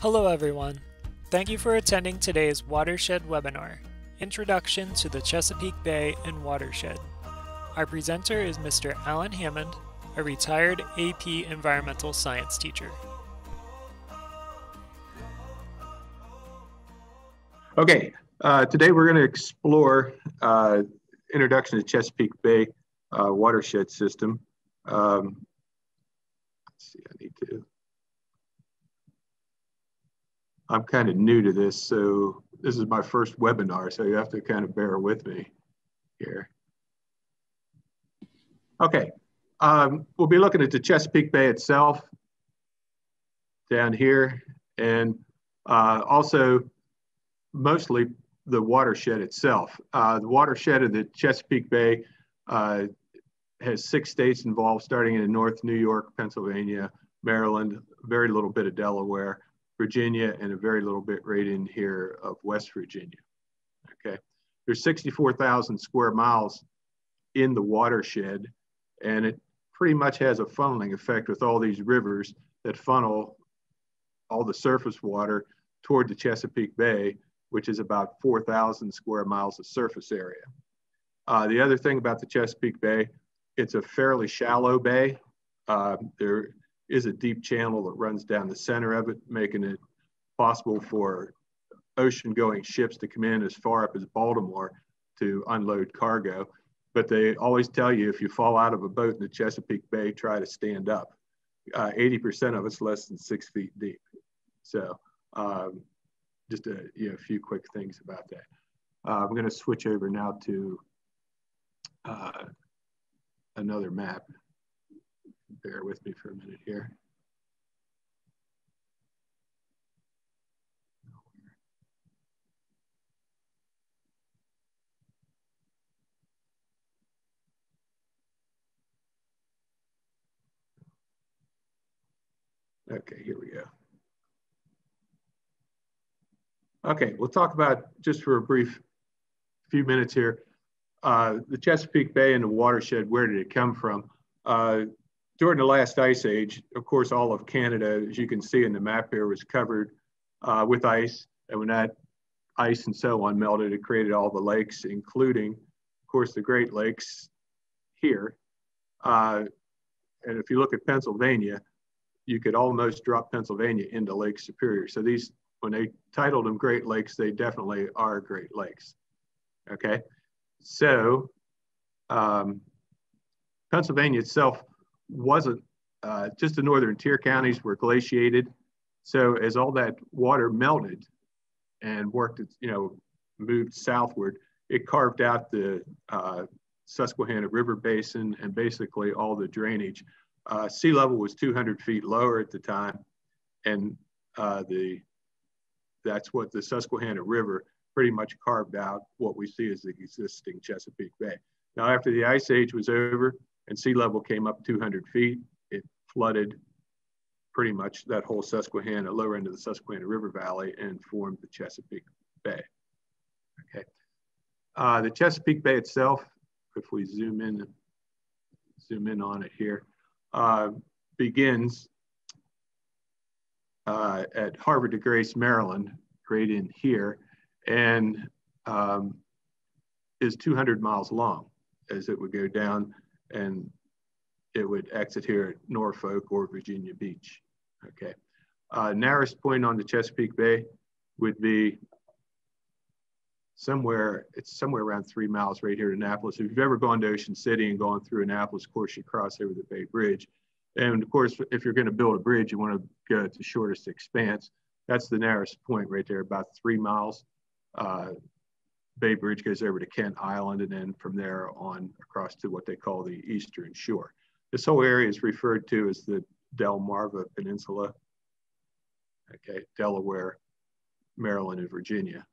Hello everyone. Thank you for attending today's Watershed webinar, Introduction to the Chesapeake Bay and Watershed. Our presenter is Mr. Alan Hammond, a retired AP Environmental Science teacher. Okay, uh, today we're going to explore uh, introduction to Chesapeake Bay uh, watershed system. Um, let's see, I need to. I'm kind of new to this, so this is my first webinar, so you have to kind of bear with me here. Okay, um, we'll be looking at the Chesapeake Bay itself down here, and uh, also mostly the watershed itself. Uh, the watershed of the Chesapeake Bay uh, has six states involved, starting in North New York, Pennsylvania, Maryland, very little bit of Delaware, Virginia, and a very little bit right in here of West Virginia. Okay, there's 64,000 square miles in the watershed, and it pretty much has a funneling effect with all these rivers that funnel all the surface water toward the Chesapeake Bay, which is about 4,000 square miles of surface area. Uh, the other thing about the Chesapeake Bay, it's a fairly shallow bay. Uh, there is a deep channel that runs down the center of it, making it possible for ocean going ships to come in as far up as Baltimore to unload cargo. But they always tell you if you fall out of a boat in the Chesapeake Bay, try to stand up. 80% uh, of it's less than six feet deep. So um, just a you know, few quick things about that. Uh, I'm going to switch over now to uh, another map bear with me for a minute here. Okay, here we go. Okay, we'll talk about, just for a brief few minutes here, uh, the Chesapeake Bay and the watershed, where did it come from? Uh, during the last ice age, of course, all of Canada, as you can see in the map here, was covered uh, with ice. And when that ice and so on melted, it created all the lakes, including, of course, the Great Lakes here. Uh, and if you look at Pennsylvania, you could almost drop Pennsylvania into Lake Superior. So these, when they titled them Great Lakes, they definitely are Great Lakes. Okay, so um, Pennsylvania itself wasn't uh, just the northern tier counties were glaciated. So as all that water melted and worked, its, you know, moved southward, it carved out the uh, Susquehanna River Basin and basically all the drainage. Uh, sea level was 200 feet lower at the time, and uh, the that's what the Susquehanna River pretty much carved out what we see as the existing Chesapeake Bay. Now, after the ice age was over, and sea level came up 200 feet. It flooded pretty much that whole Susquehanna, lower end of the Susquehanna River Valley and formed the Chesapeake Bay. Okay. Uh, the Chesapeake Bay itself, if we zoom in, zoom in on it here, uh, begins uh, at Havre de Grace, Maryland, right in here, and um, is 200 miles long as it would go down and it would exit here at Norfolk or Virginia Beach. Okay. Uh, narrowest point on the Chesapeake Bay would be somewhere, it's somewhere around three miles right here in Annapolis. If you've ever gone to Ocean City and gone through Annapolis, of course, you cross over the Bay Bridge. And of course, if you're going to build a bridge, you want to go to the shortest expanse. That's the narrowest point right there, about three miles. Uh, Bay Bridge goes over to Kent Island and then from there on across to what they call the Eastern Shore. This whole area is referred to as the Delmarva Peninsula. Okay, Delaware, Maryland, and Virginia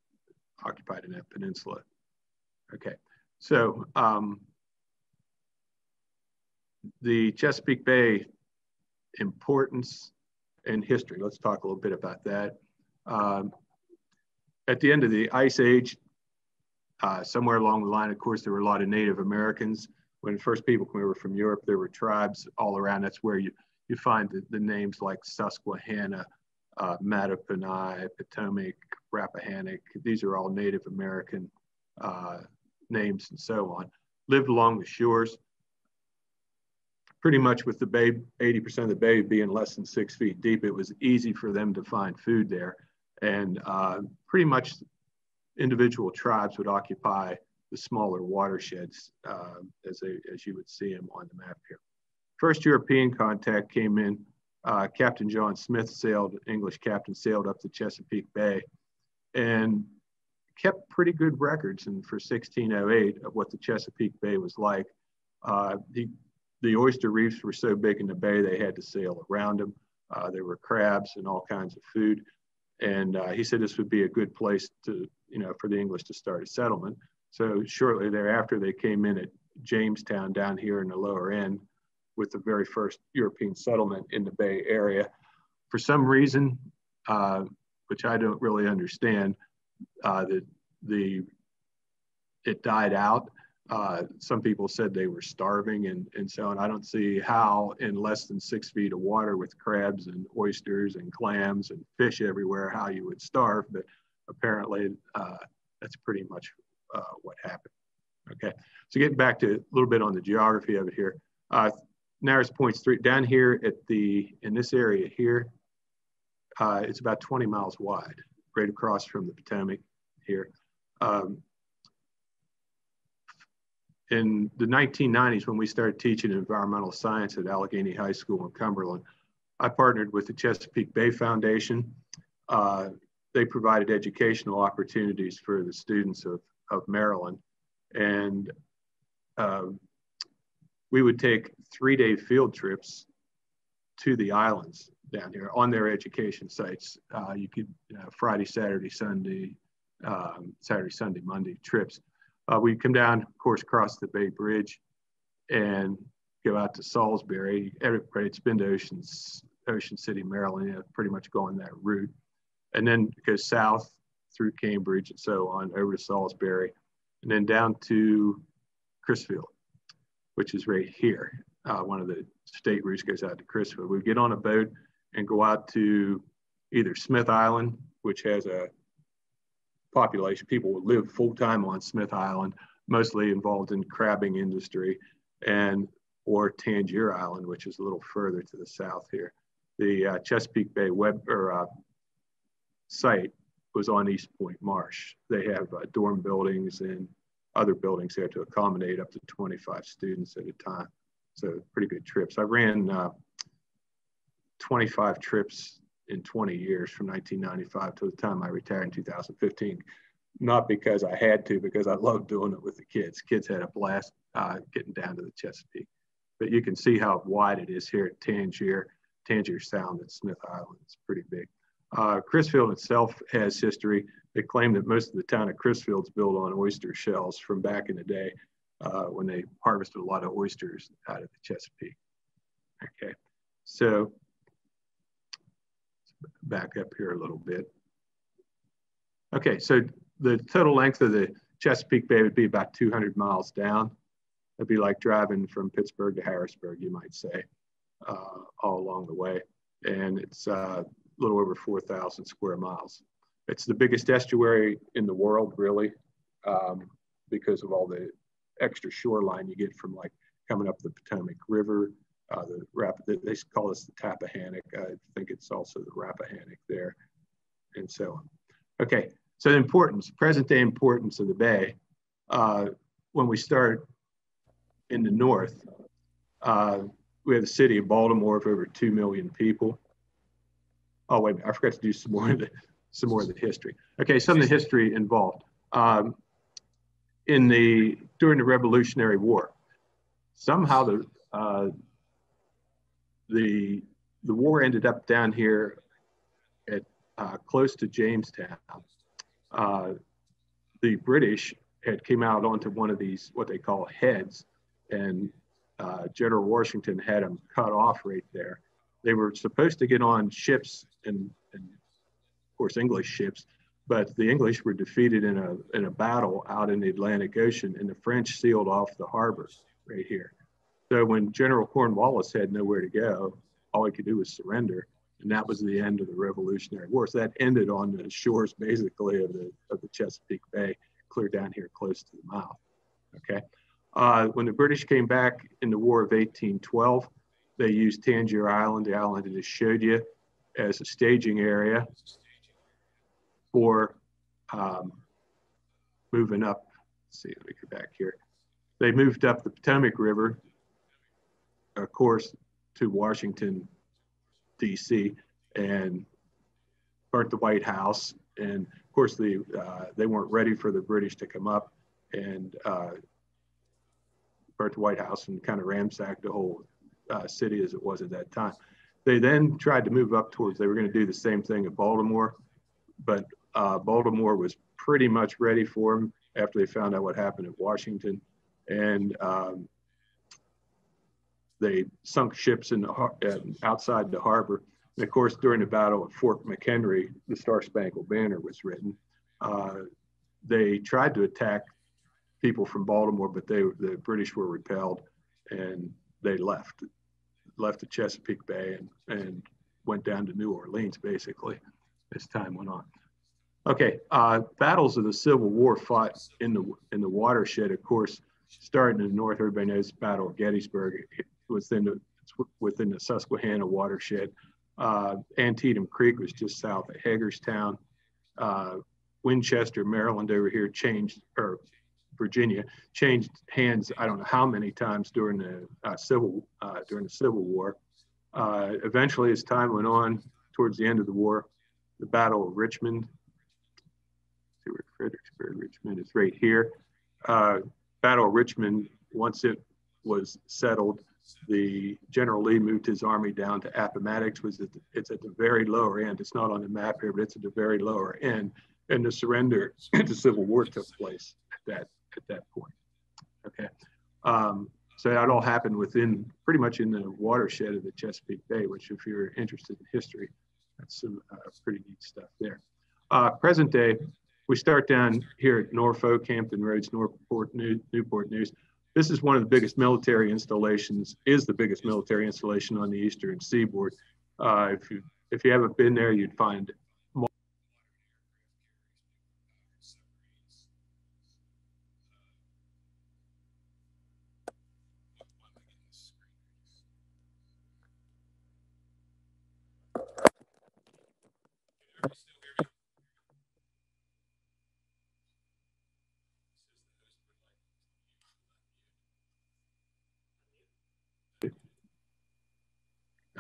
occupied in that peninsula. Okay, so um, the Chesapeake Bay importance and history. Let's talk a little bit about that. Um, at the end of the Ice Age, uh, somewhere along the line, of course, there were a lot of Native Americans. When first people came over from Europe, there were tribes all around. That's where you, you find the, the names like Susquehanna, uh, Mattaponi, Potomac, Rappahannock. These are all Native American uh, names and so on. Lived along the shores, pretty much with the bay, 80% of the bay being less than six feet deep, it was easy for them to find food there. And uh, pretty much individual tribes would occupy the smaller watersheds uh, as, they, as you would see them on the map here. First European contact came in uh, Captain John Smith sailed, English captain sailed up the Chesapeake Bay and kept pretty good records and for 1608 of what the Chesapeake Bay was like. Uh, the, the oyster reefs were so big in the bay they had to sail around them. Uh, there were crabs and all kinds of food. And uh, he said this would be a good place to, you know, for the English to start a settlement. So shortly thereafter, they came in at Jamestown down here in the lower end with the very first European settlement in the Bay Area. For some reason, uh, which I don't really understand, uh, the, the, it died out. Uh, some people said they were starving and, and so on. I don't see how in less than six feet of water with crabs and oysters and clams and fish everywhere, how you would starve, but apparently uh, that's pretty much uh, what happened. Okay, so getting back to a little bit on the geography of it here. Uh, Point's three down here at the in this area here. Uh, it's about 20 miles wide, right across from the Potomac here. Um, in the 1990s, when we started teaching environmental science at Allegany High School in Cumberland, I partnered with the Chesapeake Bay Foundation. Uh, they provided educational opportunities for the students of, of Maryland. And uh, we would take three day field trips to the islands down here on their education sites. Uh, you could uh, Friday, Saturday, Sunday, um, Saturday, Sunday, Monday trips. Uh, we come down, of course, across the Bay Bridge and go out to Salisbury. Everybody's been to Oceans, Ocean City, Maryland, pretty much going that route. And then go south through Cambridge and so on over to Salisbury and then down to Crisfield, which is right here. Uh, one of the state routes goes out to Crisfield. We get on a boat and go out to either Smith Island, which has a population, people live full time on Smith Island, mostly involved in crabbing industry, and or Tangier Island, which is a little further to the south here. The uh, Chesapeake Bay web or uh, site was on East Point Marsh. They have uh, dorm buildings and other buildings there to accommodate up to 25 students at a time. So pretty good trips. I ran uh, 25 trips in 20 years from 1995 to the time I retired in 2015. Not because I had to, because I loved doing it with the kids. Kids had a blast uh, getting down to the Chesapeake. But you can see how wide it is here at Tangier, Tangier Sound at Smith Island. It's pretty big. Uh, Crisfield itself has history. They claim that most of the town of Crisfield's built on oyster shells from back in the day uh, when they harvested a lot of oysters out of the Chesapeake. Okay, so back up here a little bit. Okay, so the total length of the Chesapeake Bay would be about 200 miles down. It'd be like driving from Pittsburgh to Harrisburg, you might say, uh, all along the way. And it's uh, little over 4,000 square miles. It's the biggest estuary in the world, really, um, because of all the extra shoreline you get from like coming up the Potomac River, uh, the they call this the Tappahannock. I think it's also the Rappahannock there, and so on. Okay, so the importance, present day importance of the bay. Uh, when we start in the north, uh, we have the city of Baltimore of over 2 million people. Oh, wait, I forgot to do some more of the, some more of the history. Okay, some of the history involved. Um, in the, during the Revolutionary War, somehow the, uh, the, the war ended up down here at uh, close to Jamestown. Uh, the British had came out onto one of these, what they call heads, and uh, General Washington had them cut off right there they were supposed to get on ships and, and of course English ships, but the English were defeated in a in a battle out in the Atlantic Ocean, and the French sealed off the harbor right here. So when General Cornwallis had nowhere to go, all he could do was surrender. and that was the end of the Revolutionary War. So that ended on the shores, basically, of the of the Chesapeake Bay, clear down here close to the mouth. Okay. Uh, when the British came back in the War of 1812, they used Tangier Island, the island I just showed you, as a staging area for um, moving up. Let's see, let me get back here. They moved up the Potomac River, of course, to Washington, D.C., and burnt the White House. And of course, the uh, they weren't ready for the British to come up and uh, burnt the White House and kind of ransacked the whole uh, city as it was at that time. They then tried to move up towards, they were going to do the same thing at Baltimore, but uh, Baltimore was pretty much ready for them after they found out what happened at Washington. And um, they sunk ships in the, uh, outside the harbor. And of course, during the Battle of Fort McHenry, the Star Spangled Banner was written. Uh, they tried to attack people from Baltimore, but they the British were repelled, and they left, left the Chesapeake Bay and, and went down to New Orleans basically as time went on. Okay, uh, battles of the Civil War fought in the in the watershed, of course, starting in the north. Everybody knows Battle of Gettysburg within the within the Susquehanna watershed. Uh, Antietam Creek was just south of Hagerstown. Uh, Winchester, Maryland, over here changed, or Virginia changed hands. I don't know how many times during the uh, civil uh, during the Civil War. Uh, eventually, as time went on, towards the end of the war, the Battle of Richmond. See where Fredericksburg, Richmond is right here. Uh, Battle of Richmond. Once it was settled, the General Lee moved his army down to Appomattox. Was at the, it's at the very lower end. It's not on the map here, but it's at the very lower end. And the surrender to Civil War took place at that at that point. Okay. Um, so that all happened within pretty much in the watershed of the Chesapeake Bay, which if you're interested in history, that's some uh, pretty neat stuff there. Uh, present day, we start down here at Norfolk, Hampton Roads, Newport News, Newport News. This is one of the biggest military installations, is the biggest military installation on the eastern seaboard. Uh, if, you, if you haven't been there, you'd find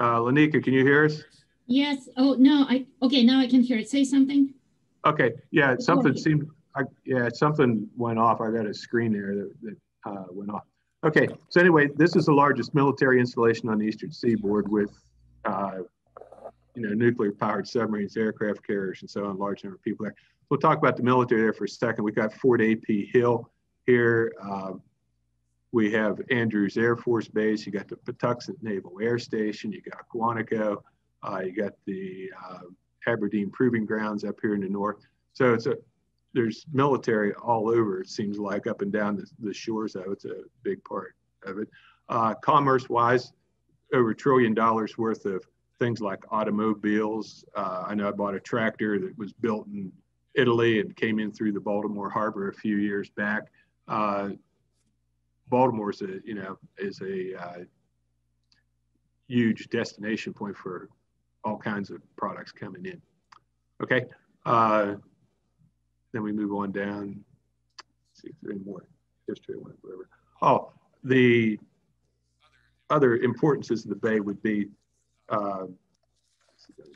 Uh, Lanika, can you hear us? Yes. Oh, no. I Okay, now I can hear it. Say something. Okay. Yeah, something seemed, I, yeah, something went off. I got a screen there that, that uh, went off. Okay. So anyway, this is the largest military installation on the eastern seaboard with, uh, you know, nuclear powered submarines, aircraft carriers, and so on, large number of people there. We'll talk about the military there for a second. We've got Fort A.P. Hill here. Uh, we have Andrews Air Force Base. You got the Patuxent Naval Air Station. You got Quantico. Uh, you got the uh, Aberdeen Proving Grounds up here in the north. So it's a there's military all over. It seems like up and down the, the shores of it's a big part of it. Uh, commerce-wise, over a trillion dollars worth of things like automobiles. Uh, I know I bought a tractor that was built in Italy and came in through the Baltimore Harbor a few years back. Uh, Baltimore is a you know is a uh, huge destination point for all kinds of products coming in. Okay, uh, then we move on down. Let's see any more history, whatever. Oh, the other importances of the bay would be. Uh,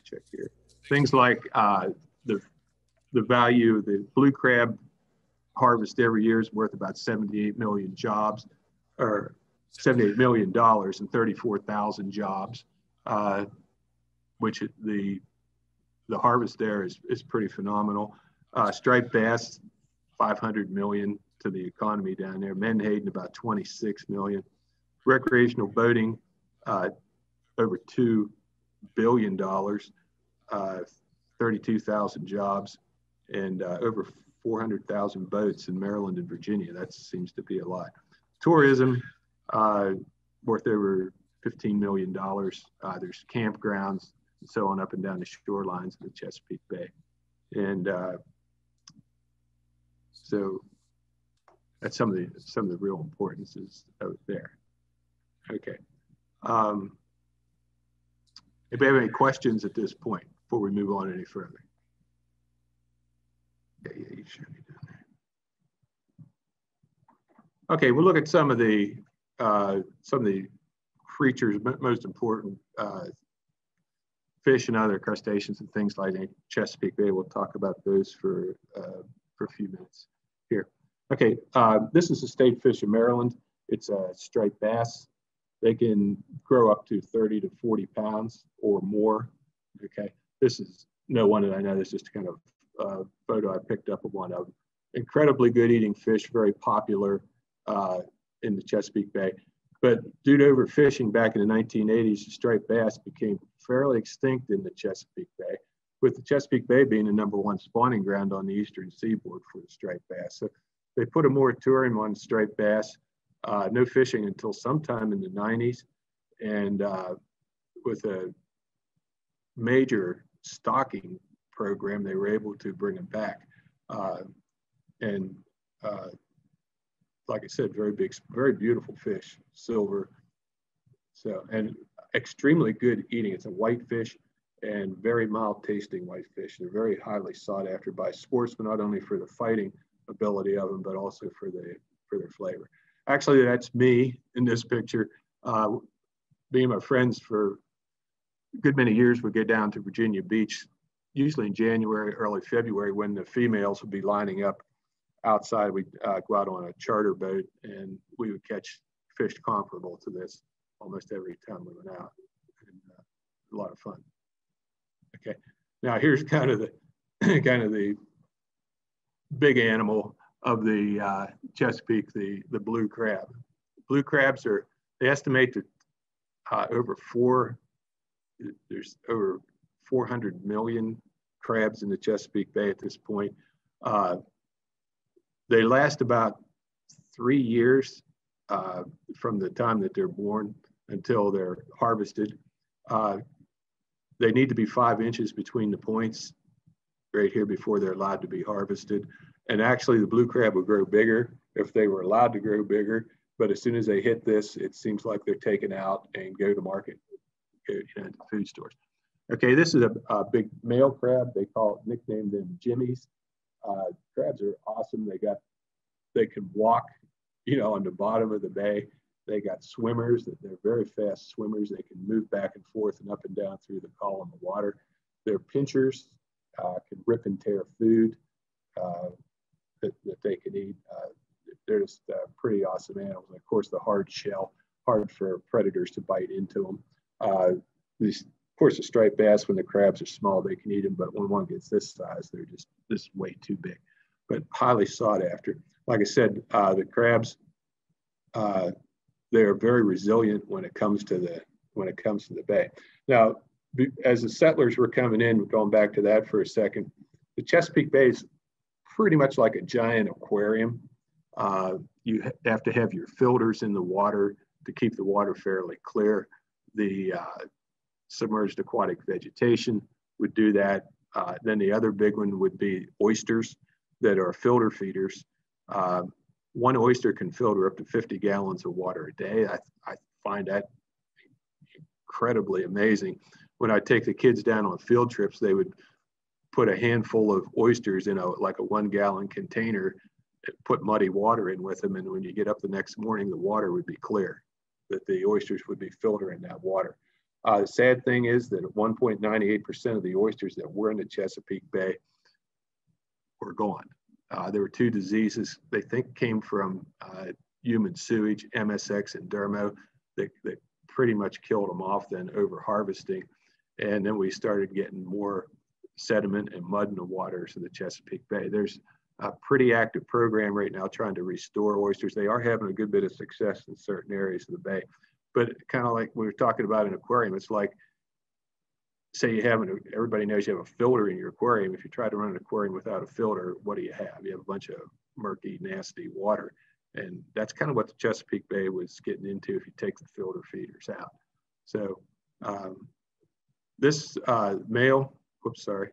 check here. Things like uh, the the value of the blue crab harvest every year is worth about 78 million jobs, or 78 million dollars and 34,000 jobs, uh, which the the harvest there is is pretty phenomenal. Uh, striped bass, 500 million to the economy down there. Menhaden about 26 million. Recreational boating, uh, over two billion dollars, uh, 32,000 jobs, and uh, over 400,000 boats in Maryland and Virginia. That seems to be a lot. Tourism, uh, worth over $15 million. Uh, there's campgrounds, and so on up and down the shorelines of the Chesapeake Bay. And uh, so that's some of the some of the real importances out there. Okay. Um, if you have any questions at this point before we move on any further. Yeah, yeah, you should be. Okay, we'll look at some of the uh, some of the creatures most important uh, fish and other crustaceans and things like Chesapeake Bay. We'll talk about those for uh, for a few minutes here. Okay, uh, this is a state fish of Maryland. It's a striped bass. They can grow up to 30 to 40 pounds or more. Okay, this is no one that I know. This is just kind of uh, photo I picked up of one of them. Incredibly good eating fish, very popular uh, in the Chesapeake Bay. But due to overfishing back in the 1980s, the striped bass became fairly extinct in the Chesapeake Bay, with the Chesapeake Bay being the number one spawning ground on the eastern seaboard for the striped bass. So they put a moratorium on striped bass, uh, no fishing until sometime in the 90s, and uh, with a major stocking program, they were able to bring them back. Uh, and uh, like I said, very big, very beautiful fish, silver. So, and extremely good eating. It's a white fish and very mild tasting white fish. They're very highly sought after by sportsmen, not only for the fighting ability of them, but also for the for their flavor. Actually, that's me in this picture. Uh, and my friends for a good many years, would get down to Virginia Beach, usually in January, early February, when the females would be lining up outside. We'd uh, go out on a charter boat and we would catch fish comparable to this almost every time we went out. And, uh, a lot of fun. Okay, now here's kind of the kind of the big animal of the uh, Chesapeake, the the blue crab. Blue crabs are they estimate that uh, over four there's over 400 million crabs in the Chesapeake Bay at this point. Uh, they last about three years uh, from the time that they're born until they're harvested. Uh, they need to be five inches between the points right here before they're allowed to be harvested. And actually the blue crab will grow bigger if they were allowed to grow bigger. But as soon as they hit this, it seems like they're taken out and go to market, you know, to food stores. Okay, this is a, a, big male crab. They call it, nicknamed them Jimmies. Uh, crabs are awesome. They got, they can walk, you know, on the bottom of the bay. They got swimmers. That they're very fast swimmers. They can move back and forth and up and down through the column of water. They're pinchers, uh, can rip and tear food uh, that, that they can eat. Uh, they're just uh, pretty awesome animals. And of course, the hard shell, hard for predators to bite into them. Uh, these, course, the striped bass, when the crabs are small, they can eat them, but when one gets this size, they're just this way too big. But highly sought after. Like I said, uh, the crabs, uh, they are very resilient when it comes to the when it comes to the bay. Now, as the settlers were coming in, going back to that for a second, the Chesapeake Bay is pretty much like a giant aquarium. Uh, you have to have your filters in the water to keep the water fairly clear. The uh, submerged aquatic vegetation would do that. Uh, then the other big one would be oysters that are filter feeders. Uh, one oyster can filter up to 50 gallons of water a day. I, I find that incredibly amazing. When I take the kids down on field trips, they would put a handful of oysters in a like a one gallon container, put muddy water in with them, and when you get up the next morning, the water would be clear. That the oysters would be filtering that water. Uh, the sad thing is that 1.98% of the oysters that were in the Chesapeake Bay were gone. Uh, there were two diseases they think came from uh, human sewage, MSX and dermo, that, that pretty much killed them off then over harvesting. And then we started getting more sediment and mud in the waters of the Chesapeake Bay. There's a pretty active program right now trying to restore oysters. They are having a good bit of success in certain areas of the bay. But kind of like we were talking about an aquarium, it's like say you have an, everybody knows you have a filter in your aquarium. If you try to run an aquarium without a filter, what do you have? You have a bunch of murky, nasty water. And that's kind of what the Chesapeake Bay was getting into if you take the filter feeders out. So um, this uh, male, whoops, sorry,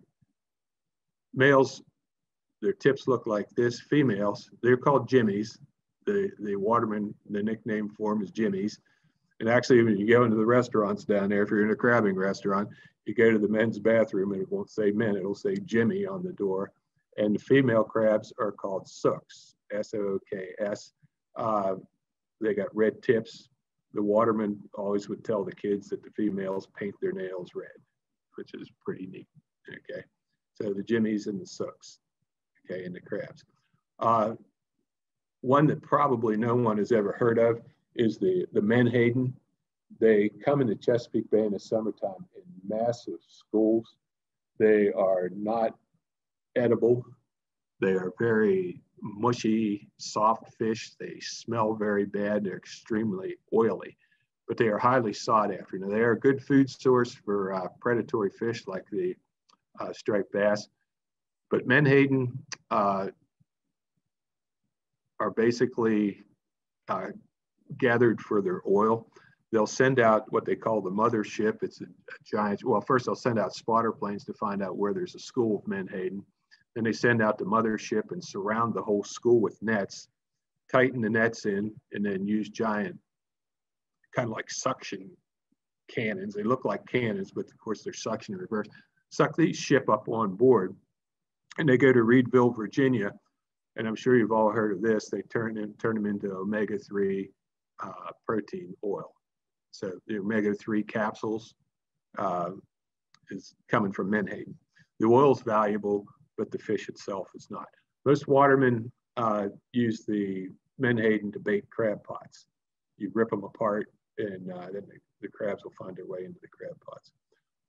males, their tips look like this. Females, they're called jimmies. The, the waterman, the nickname for them is jimmies. And actually, when you go into the restaurants down there, if you're in a crabbing restaurant, you go to the men's bathroom and it won't say men, it'll say Jimmy on the door. And the female crabs are called sooks, S-O-O-K-S. Uh, they got red tips. The waterman always would tell the kids that the females paint their nails red, which is pretty neat, okay? So the jimmies and the sooks, okay, and the crabs. Uh, one that probably no one has ever heard of is the, the menhaden. They come into Chesapeake Bay in the summertime in massive schools. They are not edible. They are very mushy, soft fish. They smell very bad. They're extremely oily, but they are highly sought after. Now, they are a good food source for uh, predatory fish like the uh, striped bass. But menhaden uh, are basically uh, gathered for their oil. They'll send out what they call the mothership. It's a, a, giant, well, first they'll send out spotter planes to find out where there's a school of menhaden. Then they send out the mothership and surround the whole school with nets, tighten the nets in, and then use giant, kind of like suction cannons. They look like cannons, but of course they're suction in reverse. Suck these ship up on board, and they go to Reedville, Virginia, and I'm sure you've all heard of this. They turn in, turn them into omega-3 uh, protein oil. So the omega-3 capsules uh, is coming from menhaden. The oil is valuable, but the fish itself is not. Most watermen uh, use the menhaden to bait crab pots. You rip them apart and uh, then the, the crabs will find their way into the crab pots.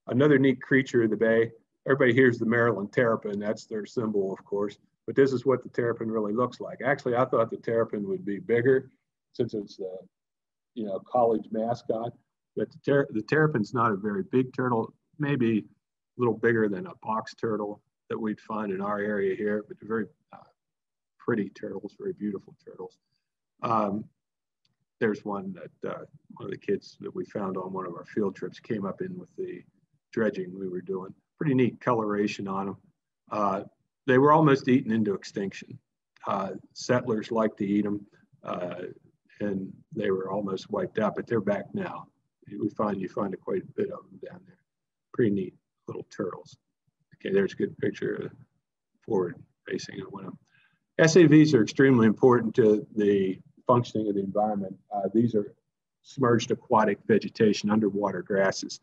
Another neat creature of the bay, everybody hears the Maryland terrapin, that's their symbol, of course, but this is what the terrapin really looks like. Actually, I thought the terrapin would be bigger since it's the you know college mascot. But the, ter- the terrapin's not a very big turtle, maybe a little bigger than a box turtle that we'd find in our area here, but very uh, pretty turtles, very beautiful turtles. Um, there's one that uh, one of the kids that we found on one of our field trips came up in with the dredging we were doing. Pretty neat coloration on them. Uh, they were almost eaten into extinction. Uh, settlers like to eat them. And they were almost wiped out, but they're back now. We find you find a quite a bit of them down there. Pretty neat little turtles. Okay, there's a good picture of forward facing of one of them. SAVs are extremely important to the functioning of the environment. Uh, these are submerged aquatic vegetation, underwater grasses.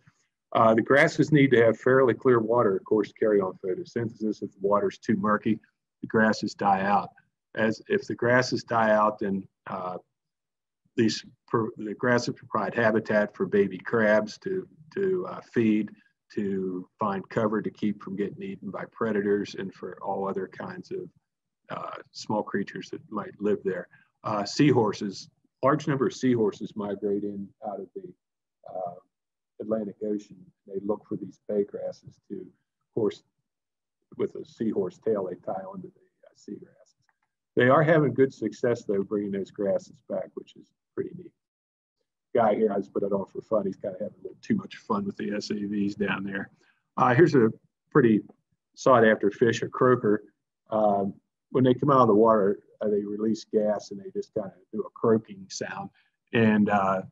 Uh, the grasses need to have fairly clear water, of course, to carry on photosynthesis. If the water is too murky, the grasses die out. As if the grasses die out, then uh, these the grasses provide habitat for baby crabs to to uh, feed, to find cover to keep from getting eaten by predators, and for all other kinds of uh, small creatures that might live there. Uh, seahorses, large number of seahorses migrate in out of the uh, Atlantic Ocean. They look for these bay grasses to, of course, with a seahorse tail, they tie onto the uh, seagrasses. They are having good success though, bringing those grasses back, which is pretty neat. Guy here, I just put it on for fun. He's kind of having a little too much fun with the SAVs down there. Uh, here's a pretty sought after fish, a croaker. Um, when they come out of the water, uh, they release gas and they just kind of do a croaking sound. And uh,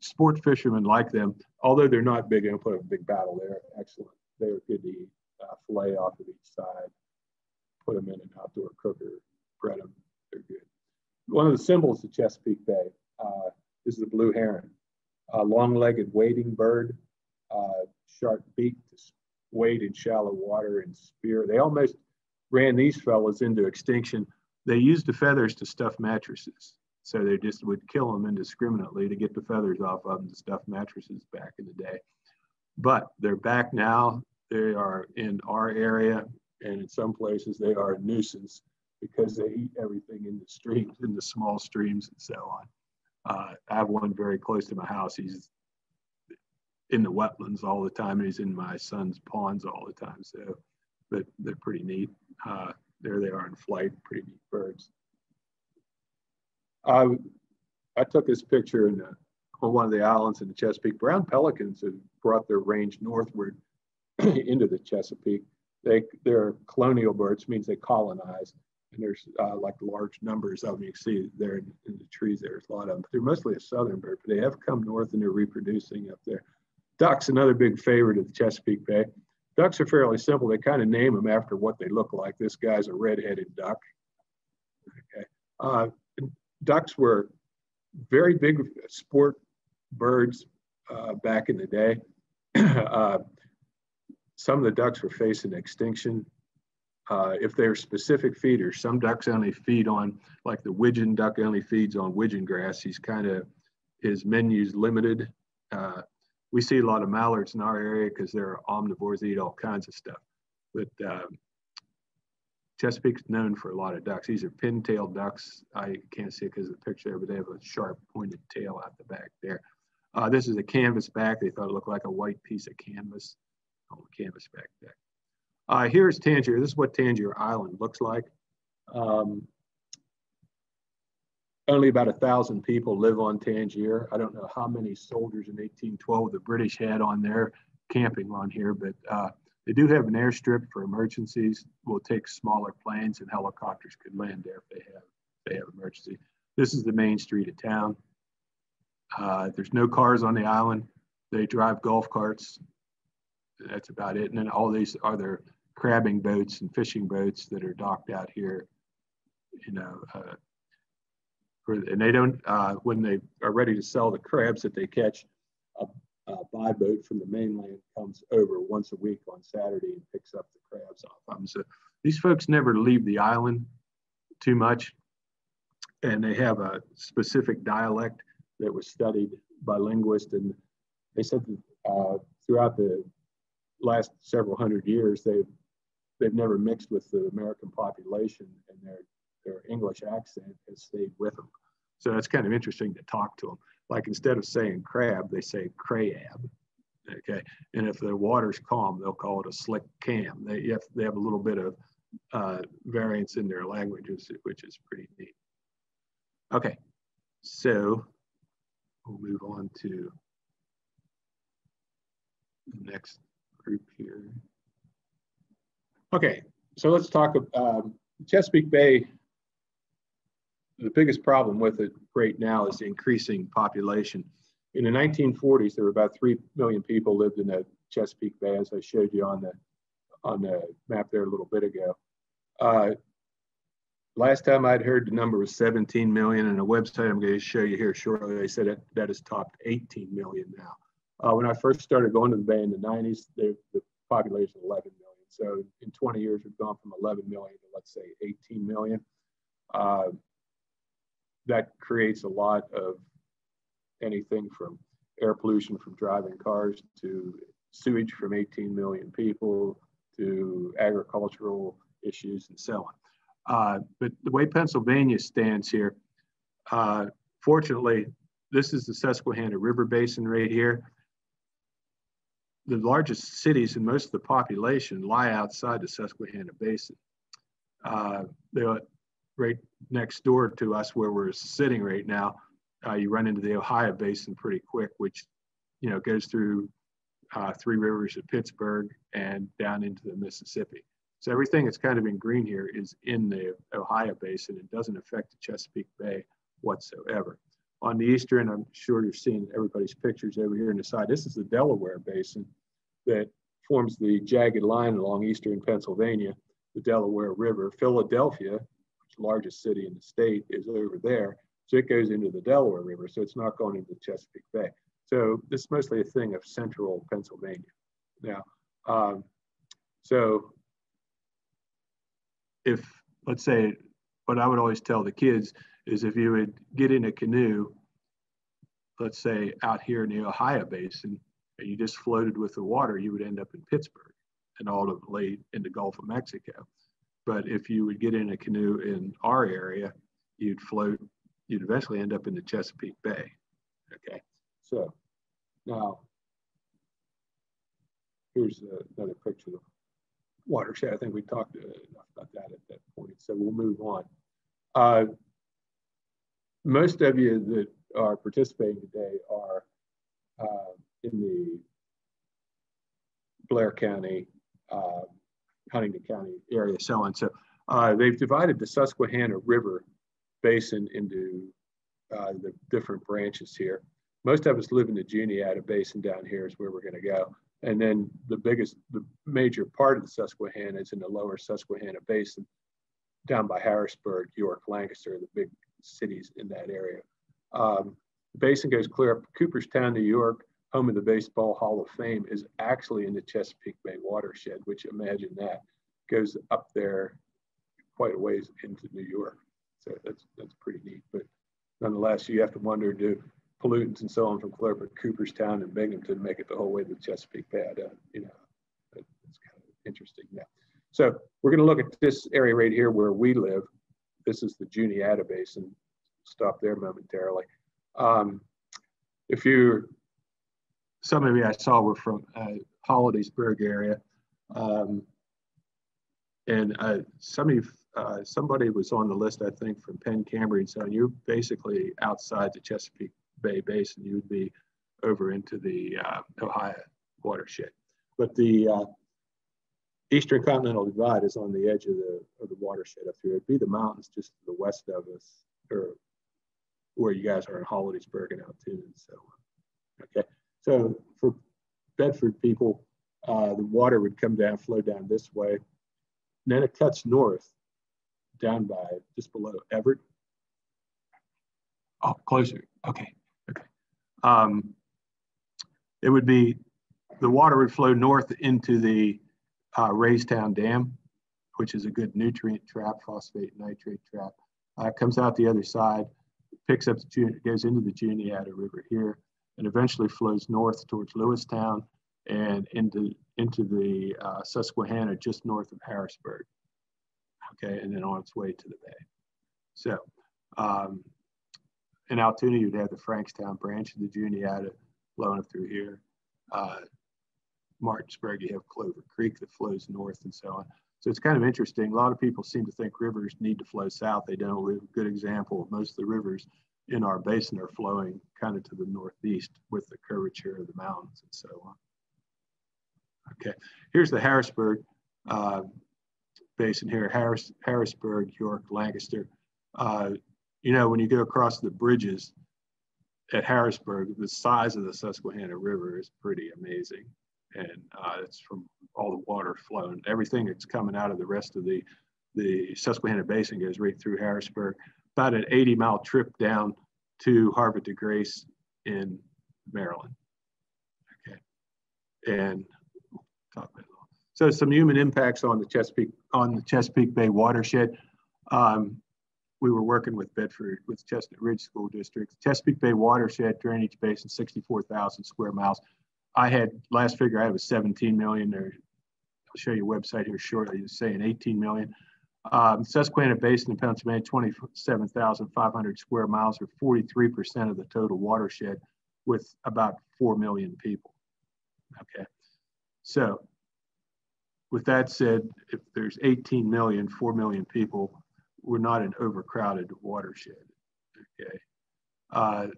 sport fishermen like them, although they're not big, don't put a big battle. They're excellent. They're good to eat. Uh, fillet off of each side, put them in an outdoor cooker, bread them. They're good one of the symbols of Chesapeake Bay uh, is the blue heron, a long-legged wading bird, uh, sharp beak to wade in shallow water and spear. They almost ran these fellows into extinction. They used the feathers to stuff mattresses. So they just would kill them indiscriminately to get the feathers off of them to stuff mattresses back in the day. But they're back now. They are in our area, and in some places they are a nuisance because they eat everything in the streams, in the small streams and so on. Uh, I have one very close to my house. He's in the wetlands all the time, and he's in my son's ponds all the time. So, but they're pretty neat. Uh, there they are in flight, pretty neat birds. I, I took this picture in the on one of the islands in the Chesapeake. Brown pelicans have brought their range northward into the Chesapeake. They, they're colonial birds, means they colonize. And there's uh, like large numbers of them. You see there in, in, the trees, there's a lot of them. But they're mostly a southern bird, but they have come north and they're reproducing up there. Ducks, another big favorite of the Chesapeake Bay. Ducks are fairly simple. They kind of name them after what they look like. This guy's a red-headed duck. Okay. Uh, ducks were very big sport birds uh, back in the day. uh, some of the ducks were facing extinction. Uh, if they're specific feeders, some ducks only feed on, like the widgeon duck only feeds on widgeon grass. He's kind of, his menu's limited. Uh, we see a lot of mallards in our area because they're omnivores, they eat all kinds of stuff. But uh, Chesapeake's known for a lot of ducks. These are pin-tailed ducks. I can't see it because of the picture there, but they have a sharp pointed tail out the back there. Uh, this is a canvas back. They thought it looked like a white piece of canvas the canvas back there. Uh, here's Tangier. This is what Tangier Island looks like. Um, only about a thousand people live on Tangier. I don't know how many soldiers in 1812 the British had on there camping on here, but uh, they do have an airstrip for emergencies. We'll take smaller planes and helicopters could land there if they have if they have emergency. This is the main street of town. Uh, there's no cars on the island. They drive golf carts. That's about it. And then all these are their crabbing boats and fishing boats that are docked out here. You know, uh, for, and they don't, uh, when they are ready to sell the crabs that they catch, a, a buy boat from the mainland comes over once a week on Saturday and picks up the crabs off them. So these folks never leave the island too much. And they have a specific dialect that was studied by linguists. And they said that uh, throughout the last several hundred years, they've, they've never mixed with the American population and their their English accent has stayed with them. So it's kind of interesting to talk to them. Like instead of saying crab, they say crab. Okay. And if the water's calm, they'll call it a slick cam. They have, they have a little bit of uh, variance in their languages, which is pretty neat. Okay. So we'll move on to the next group here. Okay. So let's talk um, Chesapeake Bay the biggest problem with it right now is the increasing population. In the 1940s, there were about 3 million people lived in the Chesapeake Bay, as I showed you on the, on the map there a little bit ago. Uh, last time I'd heard the number was 17 million, and a website I'm going to show you here shortly, they said that, that has topped 18 million now. Uh, when I first started going to the Bay in the 90s, the population was 11 million. So in 20 years, we've gone from 11 million to let's say 18 million. Uh, that creates a lot of anything from air pollution from driving cars to sewage from 18 million people to agricultural issues and so on. Uh, but the way Pennsylvania stands here, uh, fortunately, this is the Susquehanna River Basin right here. The largest cities and most of the population lie outside the Susquehanna Basin. Uh, right next door to us where we're sitting right now, uh, you run into the Ohio Basin pretty quick, which you know goes through uh, Three Rivers of Pittsburgh and down into the Mississippi. So everything that's kind of in green here is in the Ohio Basin. It doesn't affect the Chesapeake Bay whatsoever. On the eastern, I'm sure you're seeing everybody's pictures over here on the side. This is the Delaware Basin that forms the jagged line along eastern Pennsylvania, the Delaware River. Philadelphia largest city in the state is over there. So it goes into the Delaware River. So it's not going into the Chesapeake Bay. So this is mostly a thing of central Pennsylvania. Now, um, so if, let's say, what I would always tell the kids is if you would get in a canoe, let's say out here in the Ohio Basin, and you just floated with the water, you would end up in Pittsburgh and ultimately in the Gulf of Mexico. But if you would get in a canoe in our area, you'd float, you'd eventually end up in the Chesapeake Bay. Okay, so now here's another picture of watershed. I think we talked enough about that at that point, so we'll move on. Uh, most of you that are participating today are uh, in the Blair County, uh, Huntingdon County area, so on. So uh, they've divided the Susquehanna River basin into uh, the different branches here. Most of us live in the Juniata Basin down here is where we're going to go. And then the biggest, the major part of the Susquehanna is in the lower Susquehanna Basin down by Harrisburg, York, Lancaster, the big cities in that area. Um, the basin goes clear up Cooperstown, New York, home of the Baseball Hall of Fame, is actually in the Chesapeake Bay watershed, which imagine that goes up there quite a ways into New York. So that's that's pretty neat. But nonetheless, you have to wonder do pollutants and so on from Cooperstown and Binghamton make it the whole way to the Chesapeake Bay? You know, it's kind of interesting now. So we're going to look at this area right here where we live. This is the Juniata Basin. Stop there momentarily. Um, if you, some of you I saw were from uh, Hollidaysburg area. Um, and uh, some you, uh, somebody was on the list, I think, from Penn Cambria. So you're basically outside the Chesapeake Bay Basin. You would be over into the uh, Ohio watershed. But the uh, Eastern Continental Divide is on the edge of the, of the watershed up here. It'd be the mountains just to the west of us, or where you guys are in Hollidaysburg and Altoona so. Okay, so for Bedford people, uh, the water would come down, flow down this way. And then it cuts north down by just below Everett. Oh, closer. Okay, okay. Um, it would be, the water would flow north into the uh, Raystown Dam, which is a good nutrient trap, phosphate nitrate trap. Uh, comes out the other side, picks up, the, goes into the Juniata River here, and eventually flows north towards Lewistown and into, into the uh, Susquehanna just north of Harrisburg. Okay, and then on its way to the bay. So um, in Altoona, you'd have the Frankstown branch of the Juniata flowing through here. Uh, Martinsburg, you have Clover Creek that flows north and so on. So it's kind of interesting. A lot of people seem to think rivers need to flow south. They don't. We have a good example. Most of the rivers in our basin are flowing kind of to the northeast with the curvature of the mountains and so on. Okay, here's the Harrisburg uh, basin here, Harris, Harrisburg, York, Lancaster. Uh, you know, when you go across the bridges at Harrisburg, the size of the Susquehanna River is pretty amazing and uh, it's from all the water flowing. Everything that's coming out of the rest of the the Susquehanna Basin goes right through Harrisburg. About an 80 mile trip down to Havre de Grace in Maryland. Okay, and talk about so some human impacts on the Chesapeake on the Chesapeake Bay watershed. Um, we were working with Bedford, with Chestnut Ridge School District. Chesapeake Bay watershed drainage basin, 64,000 square miles. I had last figure I had was 17 million. There, I'll show you a website here shortly. It's saying 18 million. Um, Susquehanna Basin in Pennsylvania, 27,500 square miles, or 43% of the total watershed, with about 4 million people. Okay, so with that said, if there's 18 million, 4 million people, we're not an overcrowded watershed. Okay, uh,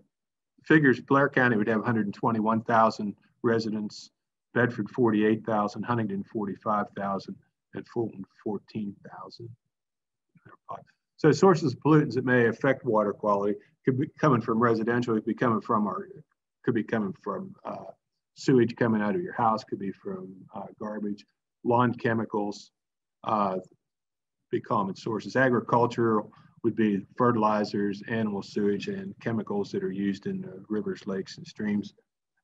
figures Blair County would have 121,000 residents, Bedford 48,000, Huntingdon 45,000, and Fulton 14,000. So sources of pollutants that may affect water quality could be coming from residential, could be coming from our, could be coming from uh, sewage coming out of your house, could be from uh, garbage, lawn chemicals, uh, be common sources. Agricultural would be fertilizers, animal sewage, and chemicals that are used in rivers, lakes, and streams.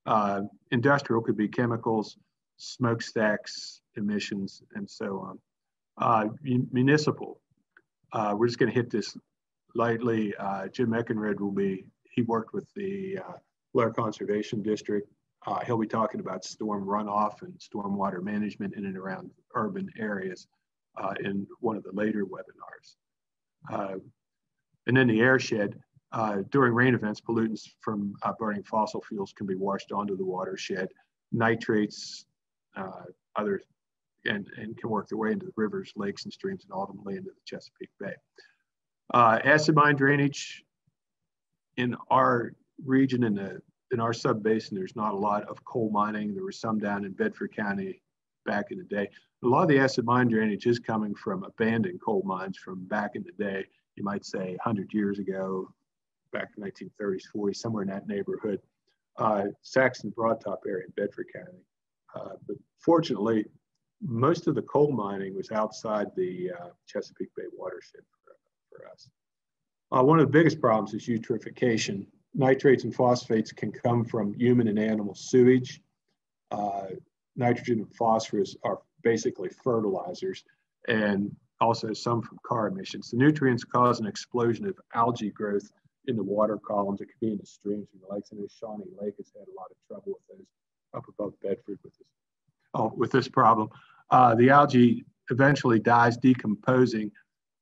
Uh, industrial could be chemicals, smokestacks, emissions, and so on. Uh, municipal, uh, we're just going to hit this lightly. Uh, Jim Eckenrode will be, he worked with the uh, Blair Conservation District. Uh, he'll be talking about storm runoff and stormwater management in and around urban areas in one of the later webinars. and then the airshed, uh, during rain events, pollutants from uh, burning fossil fuels can be washed onto the watershed. Nitrates, uh, other, and, and can work their way into the rivers, lakes, and streams, and ultimately into the Chesapeake Bay. Uh, acid mine drainage in our region in the in our sub basin, there's not a lot of coal mining. There was some down in Bedford County back in the day. A lot of the acid mine drainage is coming from abandoned coal mines from back in the day. You might say 100 years ago, back in 1930s, 40s, somewhere in that neighborhood. Uh, Saxton Broad Top area in Bedford County. Uh, but fortunately, most of the coal mining was outside the uh, Chesapeake Bay watershed for, for us. Uh, one of the biggest problems is eutrophication. Nitrates and phosphates can come from human and animal sewage. Uh, nitrogen and phosphorus are basically fertilizers and also some from car emissions. The nutrients cause an explosion of algae growth in the water columns. It could be in the streams and the lakes. And the Shawnee Lake has had a lot of trouble with those up above Bedford with this, oh, with this problem. Uh, the algae eventually dies decomposing.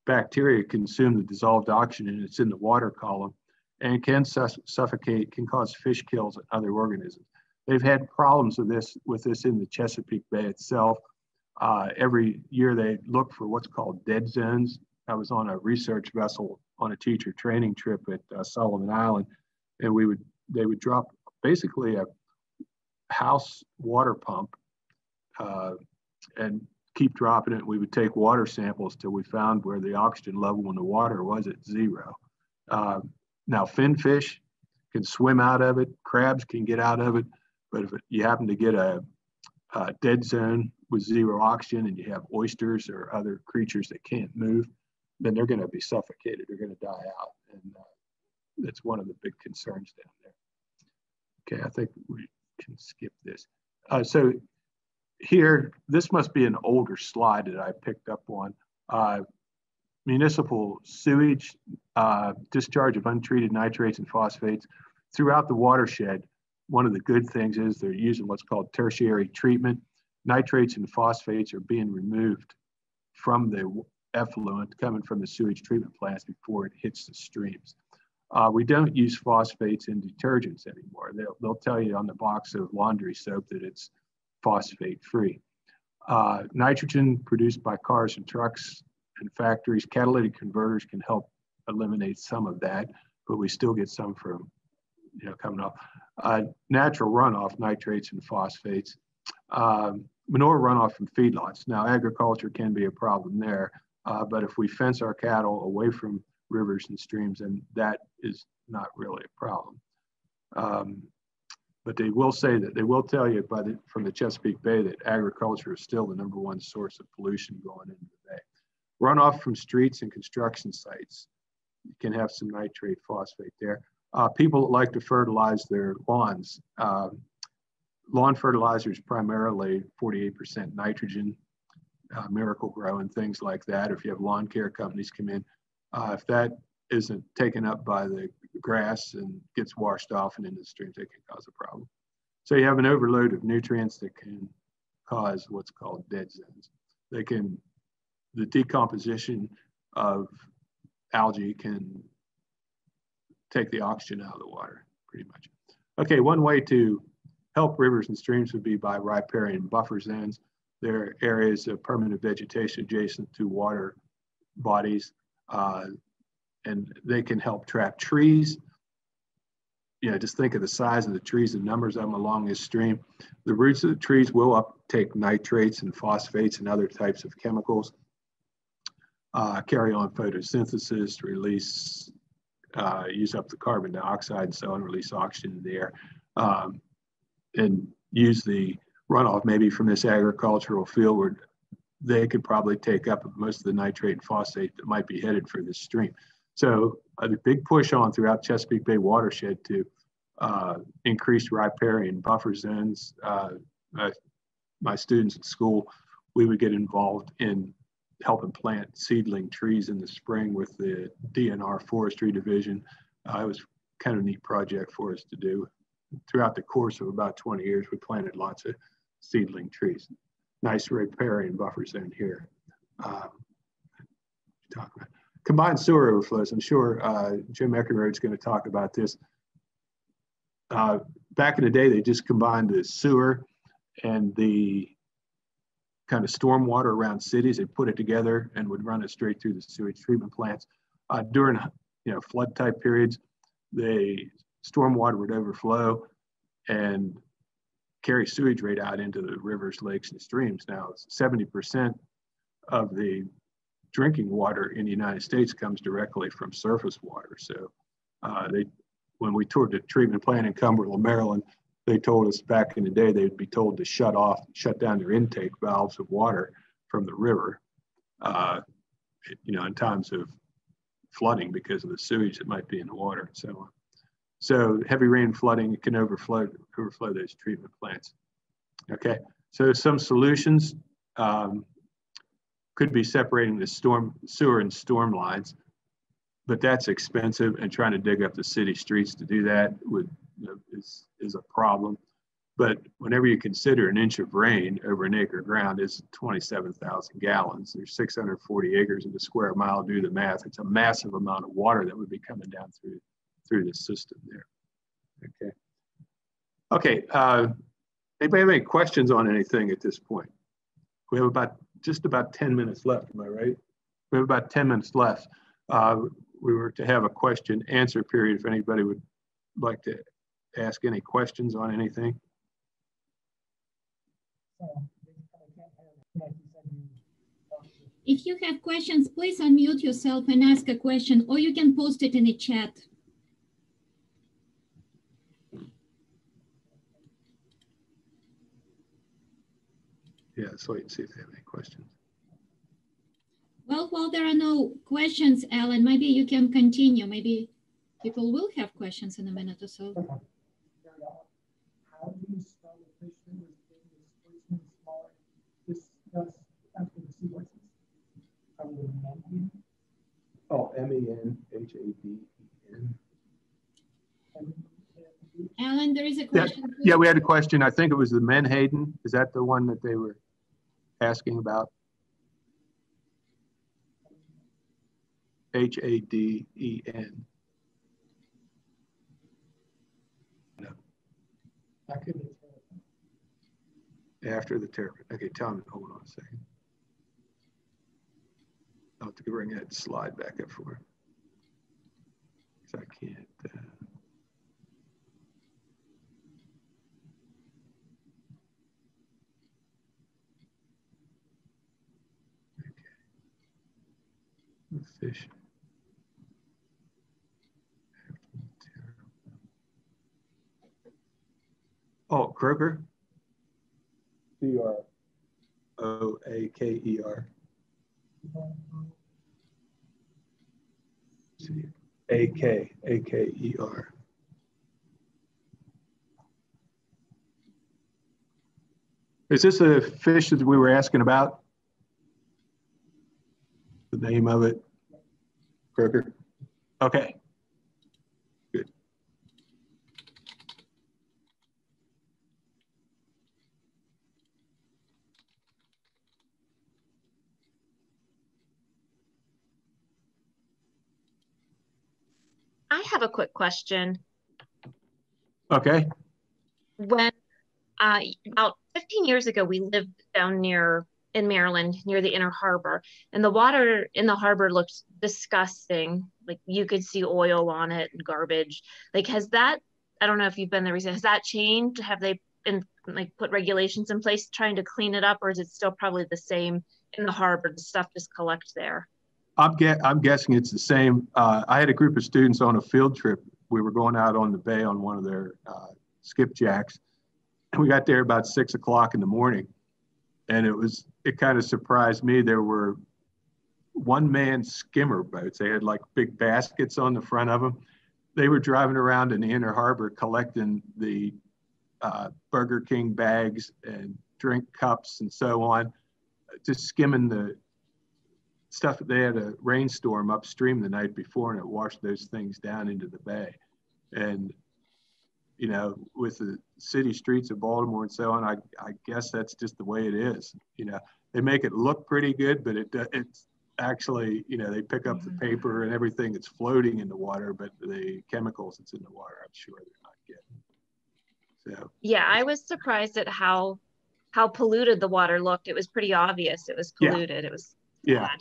Bacteria consume the dissolved oxygen it's in the water column and can suffocate, can cause fish kills and other organisms. They've had problems with this, with this in the Chesapeake Bay itself. Uh, every year they look for what's called dead zones. I was on a research vessel on a teacher training trip at uh, Sullivan Island, and we would they would drop basically a house water pump uh, and keep dropping it. We would take water samples till we found where the oxygen level in the water was at zero. Uh, now, finfish can swim out of it, crabs can get out of it, but if you happen to get a, a dead zone with zero oxygen and you have oysters or other creatures that can't move, then they're going to be suffocated. They're going to die out. And uh, that's one of the big concerns down there. Okay, I think we can skip this. Uh, so here, this must be an older slide that I picked up on. Uh, municipal sewage, uh, discharge of untreated nitrates and phosphates throughout the watershed. One of the good things is they're using what's called tertiary treatment. Nitrates and phosphates are being removed from the effluent coming from the sewage treatment plants before it hits the streams. Uh, we don't use phosphates in detergents anymore. They'll, they'll tell you on the box of laundry soap that it's phosphate free. Uh, nitrogen produced by cars and trucks and factories, catalytic converters can help eliminate some of that, but we still get some from, you know, coming off. Uh, natural runoff, nitrates and phosphates. Um, manure runoff from feedlots. Now, agriculture can be a problem there, uh, but if we fence our cattle away from rivers and streams, then that is not really a problem. Um, but they will say that they will tell you by the, from the Chesapeake Bay that agriculture is still the number one source of pollution going into the bay. Runoff from streets and construction sites. You can have some nitrate phosphate there. Uh, people that like to fertilize their lawns. Uh, lawn fertilizers primarily 48% nitrogen, uh, Miracle-Gro and things like that. If you have lawn care companies come in, uh, if that isn't taken up by the grass and gets washed off and into the streams, it can cause a problem. So you have an overload of nutrients that can cause what's called dead zones. They can, the decomposition of algae can take the oxygen out of the water, pretty much. Okay, one way to help rivers and streams would be by riparian buffer zones. They're areas of permanent vegetation adjacent to water bodies, uh, and they can help trap trees. You know, just think of the size of the trees and numbers of them along this stream. The roots of the trees will uptake nitrates and phosphates and other types of chemicals, uh, carry on photosynthesis, release, uh, use up the carbon dioxide and so on, release oxygen in the air, um, and use the runoff maybe from this agricultural field where they could probably take up most of the nitrate and phosphate that might be headed for this stream. So a big push on throughout Chesapeake Bay watershed to uh, increase riparian buffer zones. Uh, uh, my students at school, we would get involved in helping plant seedling trees in the spring with the DNR Forestry Division. Uh, it was kind of a neat project for us to do. Throughout the course of about 20 years, we planted lots of seedling trees. Nice riparian buffer zone here. Um, talk about combined sewer overflows. I'm sure uh, Jim Eckenrode is going to talk about this. Uh, back in the day, they just combined the sewer and the kind of stormwater around cities. They put it together and would run it straight through the sewage treatment plants. Uh, during you know flood type periods, they stormwater would overflow and carry sewage right out into the rivers, lakes, and streams. Now, 70% of the drinking water in the United States comes directly from surface water. So uh, they, when we toured the treatment plant in Cumberland, Maryland, they told us back in the day they'd be told to shut off, shut down their intake valves of water from the river, uh, you know, in times of flooding because of the sewage that might be in the water and so on. So heavy rain flooding can overflow, overflow those treatment plants. Okay, so some solutions um, could be separating the storm sewer and storm lines, but that's expensive and trying to dig up the city streets to do that would you know, is, is a problem. But whenever you consider an inch of rain over an acre of ground is 27,000 gallons, there's 640 acres in a square mile, do the math. It's a massive amount of water that would be coming down through through the system there. Okay. Okay. Uh, anybody have any questions on anything at this point? We have about just about 10 minutes left. Am I right? We have about 10 minutes left. Uh, we were to have a question answer period if anybody would like to ask any questions on anything. If you have questions, please unmute yourself and ask a question, or you can post it in the chat. Yeah, let's wait and see if they have any questions. Well, while there are no questions, Alan, maybe you can continue. Maybe people will have questions in a minute or so. How do you spell Oh, M-E-N-H-A-D-E-N. Alan, there is a question. Yeah, yeah, we had a question. I think it was the Menhaden. Is that the one that they were asking about? H A D E N. No. After the terrapin. Okay, tell me. Hold on a second. I'll have to bring that slide back up for. him. Because I can't. Uh, fish. Oh, Croaker? C R O A K E R. A K A K E R. Is this a fish that we were asking about? The name of it? Croaker? Okay. Good. I have a quick question. Okay. When uh, about 15 years ago, we lived down near in Maryland near the inner harbor, and the water in the harbor looked disgusting. Like you could see oil on it and garbage. Like, has that? I don't know if you've been there recently. Has that changed? Have they been like put regulations in place trying to clean it up, or is it still probably the same in the harbor? The stuff just collect there. I'm, get, I'm guessing it's the same. Uh, I had a group of students on a field trip. We were going out on the bay on one of their uh, skipjacks. And we got there about six o'clock in the morning and it was it kind of surprised me. There were one man skimmer boats. They had like big baskets on the front of them. They were driving around in the inner harbor collecting the uh, Burger King bags and drink cups and so on, just skimming the stuff. They had a rainstorm upstream the night before and it washed those things down into the bay. And you know, with the city streets of Baltimore and so on, I, I guess that's just the way it is. You know, they make it look pretty good, but it it's actually, you know, they pick up the mm-hmm. paper and everything that's floating in the water, but the chemicals that's in the water, I'm sure they're not getting. So yeah, I was surprised at how how polluted the water looked. It was pretty obvious it was polluted. Yeah. It was yeah, bad.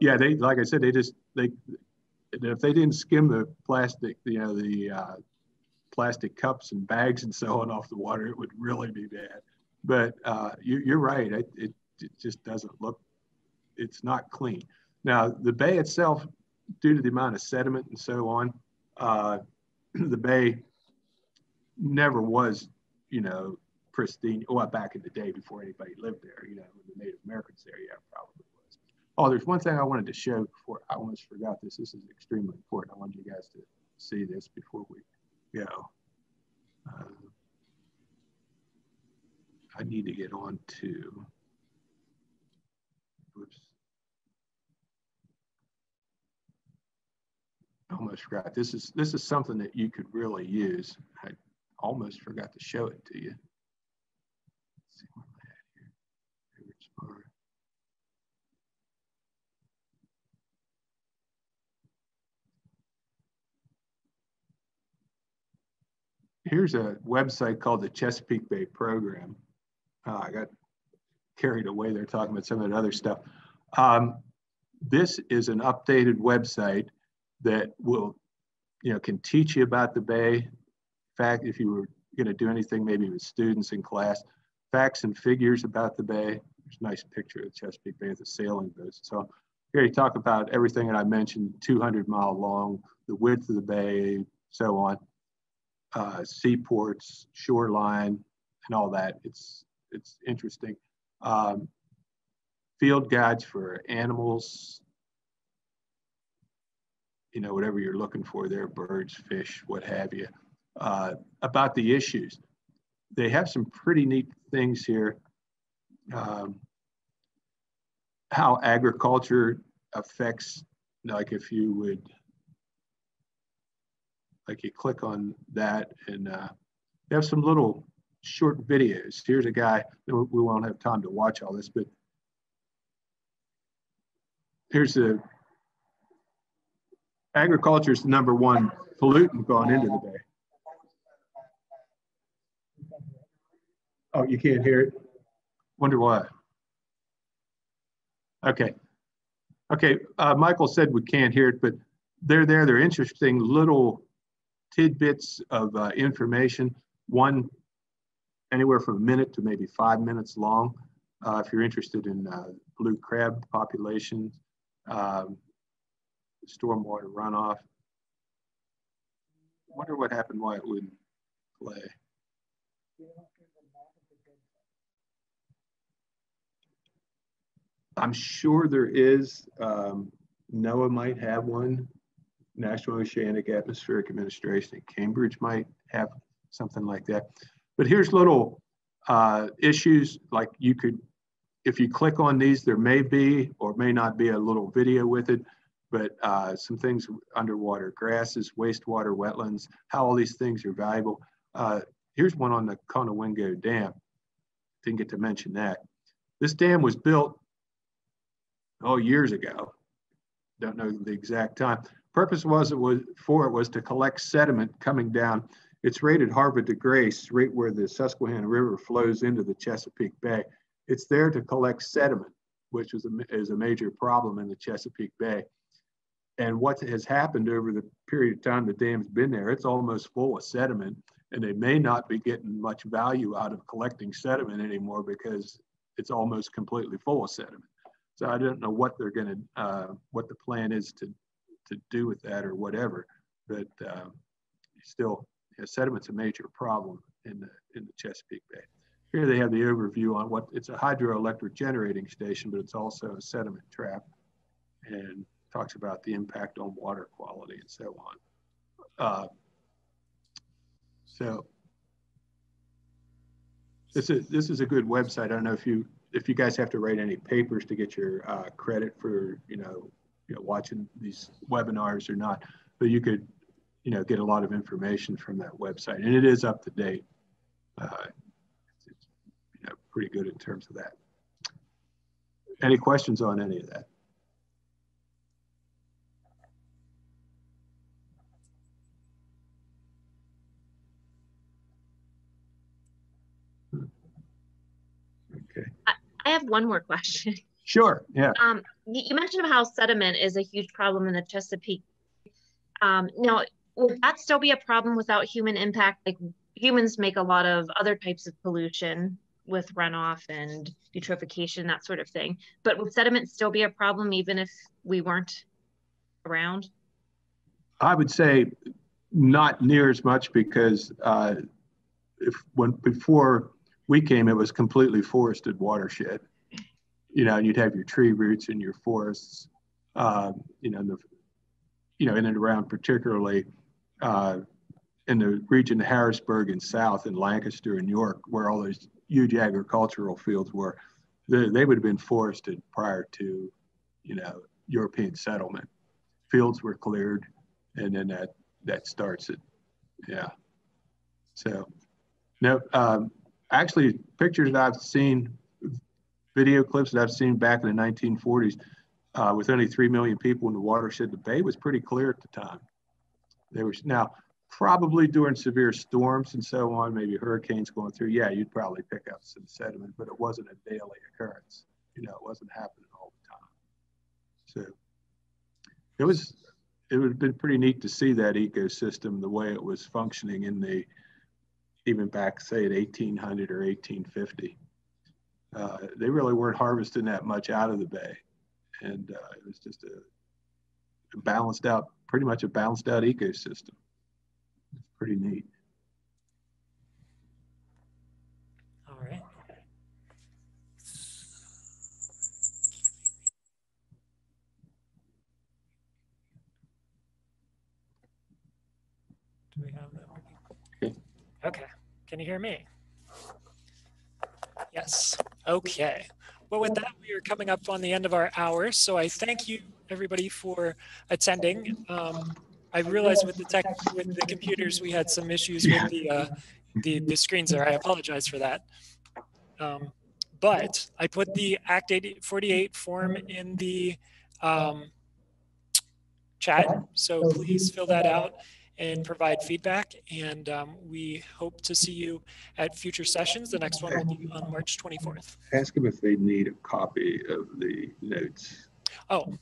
yeah. They like I said, they just they if they didn't skim the plastic, you know, the uh, plastic cups and bags and so on off the water, it would really be bad. But uh, you, are right. It, it, it, just doesn't look, it's not clean. Now, the bay itself, due to the amount of sediment and so on, uh, the bay never was, you know, pristine. Well, back in the day before anybody lived there, you know, the Native Americans there, yeah, probably was. Oh, there's one thing I wanted to show before I almost forgot this. This is extremely important. I wanted you guys to see this before we go. Uh, I need to get on to, oops. almost forgot. This is this is something that you could really use. I almost forgot to show it to you. Here's a website called the Chesapeake Bay Program. Uh, I got carried away there talking about some of that other stuff. Um, this is an updated website that will, you know, can teach you about the bay. In fact, if you were going to do anything, maybe with students in class, facts and figures about the bay. There's a nice picture of the Chesapeake Bay with a sailing boat. So here you talk about everything that I mentioned, 200 mile long, the width of the bay, so on, uh, seaports, shoreline, and all that. It's, it's interesting. Um, field guides for animals, you know, whatever you're looking for there, birds, fish, what have you, uh, about the issues. They have some pretty neat things here. Um, how agriculture affects, like if you would, like you click on that and uh, they have some little short videos. Here's a guy, we won't have time to watch all this, but here's the agriculture is the number one pollutant going into the bay. Oh, you can't hear it? Wonder why. Okay. Okay, uh, Michael said we can't hear it, but they're there. They're interesting little tidbits of uh, information. One, anywhere from a minute to maybe five minutes long. Uh, if you're interested in uh, blue crab population, um, stormwater runoff. wonder what happened why it wouldn't play. I'm sure there is. Um, NOAA might have one. National Oceanic Atmospheric Administration at Cambridge might have something like that. But here's little uh, issues like you could, if you click on these, there may be or may not be a little video with it but uh, some things underwater, grasses, wastewater, wetlands, how all these things are valuable. Uh, here's one on the Conowingo Dam. Didn't get to mention that. This dam was built, oh, years ago. Don't know the exact time. Purpose was it was for it was to collect sediment coming down. It's rated Havre de Grace, right where the Susquehanna River flows into the Chesapeake Bay. It's there to collect sediment, which is a, is a major problem in the Chesapeake Bay. And what has happened over the period of time the dam's been there, it's almost full of sediment, and they may not be getting much value out of collecting sediment anymore because it's almost completely full of sediment. So I don't know what they're going to, uh, what the plan is to to do with that or whatever, but uh, still, you sediment's a major problem in the in the Chesapeake Bay. Here they have the overview on what it's a hydroelectric generating station, but it's also a sediment trap. And talks about the impact on water quality and so on. Uh, so this is this is a good website. I don't know if you if you guys have to write any papers to get your uh, credit for you know, you know watching these webinars or not, but you could you know get a lot of information from that website, and it is up to date. Uh, it's, you know pretty good in terms of that. Any questions on any of that? Okay. I have one more question. Sure. Yeah. Um, you mentioned how sediment is a huge problem in the Chesapeake. Um, now, would that still be a problem without human impact? Like humans make a lot of other types of pollution with runoff and eutrophication, that sort of thing. But would sediment still be a problem even if we weren't around? I would say not near as much because uh, if when before we came, it was completely forested watershed. You know, and you'd have your tree roots and your forests. Uh, you know, the you know in and around particularly uh, in the region of Harrisburg and South in Lancaster and York, where all those huge agricultural fields were, they, they would have been forested prior to, you know, European settlement. Fields were cleared, and then that that starts it. Yeah. So, no, um, actually, pictures that I've seen, video clips that I've seen back in the 1940s, uh, with only three million people in the watershed, the bay was pretty clear at the time. There was now probably during severe storms and so on, maybe hurricanes going through, yeah, you'd probably pick up some sediment, but it wasn't a daily occurrence. You know, it wasn't happening all the time. So it was, it would have been pretty neat to see that ecosystem the way it was functioning in the, even back, say, at 1800 or 1850. Uh, they really weren't harvesting that much out of the bay. And uh, it was just a, a balanced out, pretty much a balanced out ecosystem It's pretty neat. All right. Do we have that? Okay. Okay. Can you hear me? Yes. Okay. Well, with that, we are coming up on the end of our hour. So I thank you, everybody, for attending. Um, I realized with the tech, with the computers, we had some issues with the, uh, the, the screens there. I apologize for that. Um, but I put the Act 80, 48 form in the um, chat. So please fill that out and provide feedback. And um, we hope to see you at future sessions. The next one will be on March 24th. Ask them if they need a copy of the notes. Oh,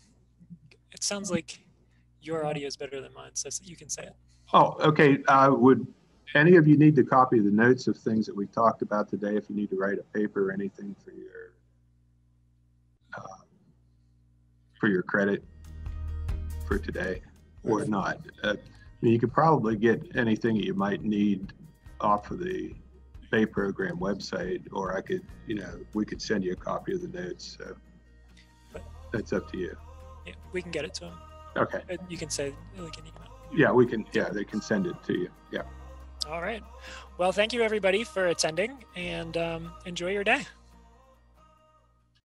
it sounds like your audio is better than mine, so you can say it. Oh, okay. Uh, would any of you need to copy the notes of things that we talked about today? If you need to write a paper or anything for your uh, for your credit for today, or not? Uh, I mean, you could probably get anything that you might need off of the Bay program website, or I could, you know, we could send you a copy of the notes. So that's up to you. Yeah, we can get it to him. Okay. You can say like an email. Yeah, we can. Yeah, they can send it to you. Yeah. All right. Well, thank you everybody for attending and um, enjoy your day.